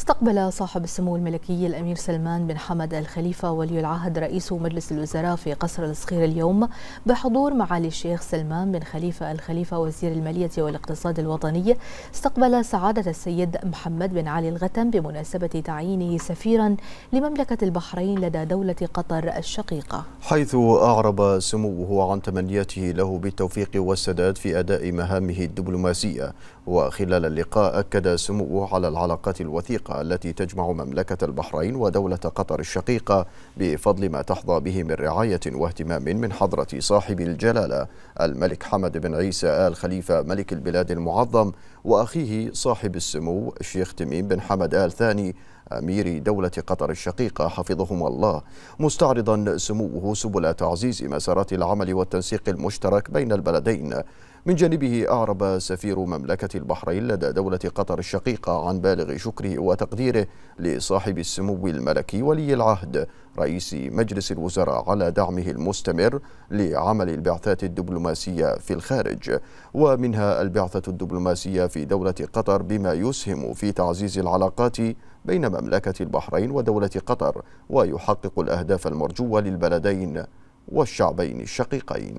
استقبل صاحب السمو الملكي الأمير سلمان بن حمد الخليفة ولي العهد رئيس مجلس الوزراء في قصر الصخير اليوم بحضور معالي الشيخ سلمان بن خليفة الخليفة وزير المالية والاقتصاد الوطني. استقبل سعادة السيد محمد بن علي الغتم بمناسبة تعيينه سفيرا لمملكة البحرين لدى دولة قطر الشقيقة. حيث أعرب سموه عن تمنياته له بالتوفيق والسداد في أداء مهامه الدبلوماسية. وخلال اللقاء أكد سموه على العلاقات الوثيقة التي تجمع مملكة البحرين ودولة قطر الشقيقة بفضل ما تحظى به من رعاية واهتمام من حضرة صاحب الجلالة الملك حمد بن عيسى آل خليفة ملك البلاد المعظم وأخيه صاحب السمو الشيخ تميم بن حمد آل ثاني أمير دولة قطر الشقيقة حفظهم الله. مستعرضا سموه سبل تعزيز مسارات العمل والتنسيق المشترك بين البلدين. من جانبه أعرب سفير مملكة البحرين لدى دولة قطر الشقيقة عن بالغ شكره وتقديره لصاحب السمو الملكي ولي العهد رئيس مجلس الوزراء على دعمه المستمر لعمل البعثات الدبلوماسية في الخارج. ومنها البعثة الدبلوماسية في دولة قطر بما يسهم في تعزيز العلاقات بين مملكة البحرين ودولة قطر ويحقق الأهداف المرجوة للبلدين والشعبين الشقيقين.